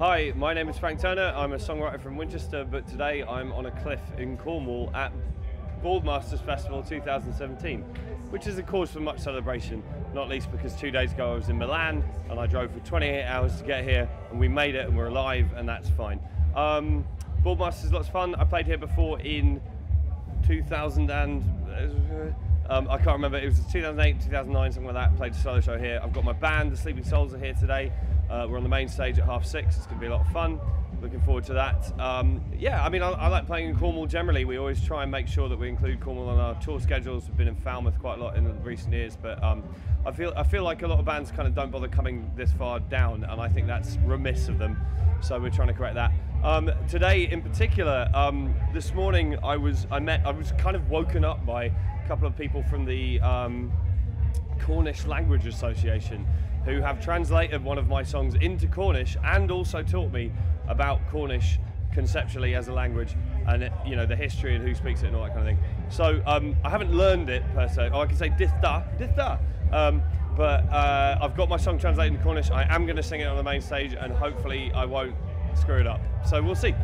Hi, my name is Frank Turner. I'm a songwriter from Winchester, but today I'm on a cliff in Cornwall at Boardmasters Festival 2017, which is a cause for much celebration, not least because two days ago I was in Milan and I drove for 28 hours to get here and we made it and we're alive and that's fine. Um, Boardmasters is lots of fun. I played here before in 2000 and um, I can't remember. It was 2008, 2009, something like that. Played a solo show here. I've got my band, the Sleeping Souls, are here today. Uh, we're on the main stage at half six. It's going to be a lot of fun. Looking forward to that. Um, yeah, I mean, I, I, like playing in Cornwall generally. We always try and make sure that we include Cornwall on our tour schedules. We've been in Falmouth quite a lot in recent years, but um, I feel I feel like a lot of bands kind of don't bother coming this far down, and I think that's remiss of them. So we're trying to correct that. Um, today, in particular, um, this morning I was I met I was kind of woken up by a couple of people from the um, Cornish Language Association who have translated one of my songs into Cornish and also taught me about Cornish conceptually as a language and you know the history and who speaks it and all that kind of thing. So um, I haven't learned it per se. Oh, I can say dithda, dithda. Um, but uh, I've got my song translated into Cornish. I am going to sing it on the main stage and hopefully I won't screw it up. So we'll see.